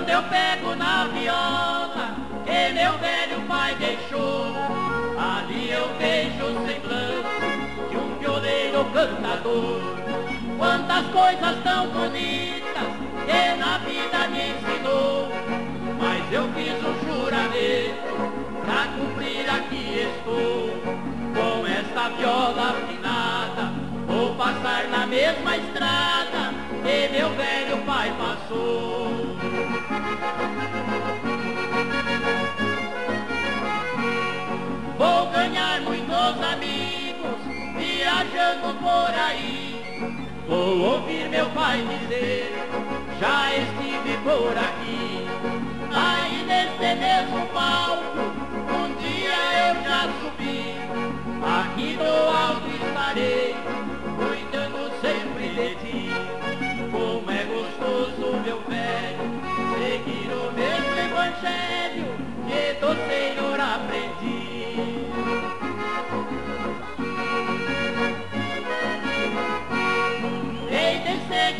quando eu pego na viola que meu velho pai deixou. Ali eu vejo o semblante de um violeiro cantador. Quantas coisas tão bonitas que na vida me ensinou. Mas eu fiz um juramento pra cumprir aqui estou. Com esta viola afinada, vou passar na mesma estrada que meu velho pai passou. Vou ganhar muitos amigos viajando por aí. Vou ouvir meu pai dizer, já estive por aqui. Aí nesse mesmo palco,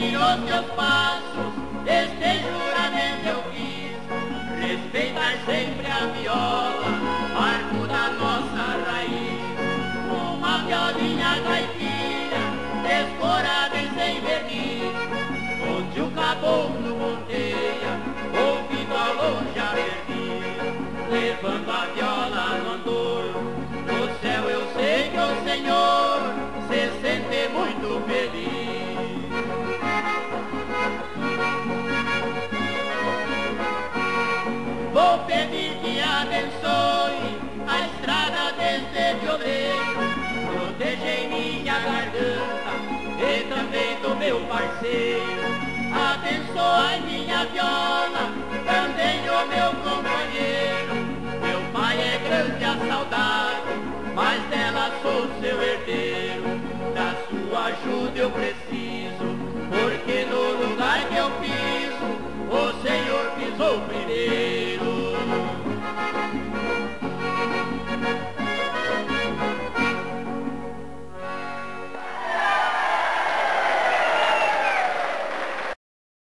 giros yo paso Vou pedir que abençoe a estrada deste violeiro, proteja em minha garganta e também do meu parceiro. Abençoe minha viola, também o meu companheiro. Meu pai é grande a saudade, mas dela sou seu herdeiro. Da sua ajuda eu preciso, porque no lugar que eu piso, o Senhor pisou primeiro.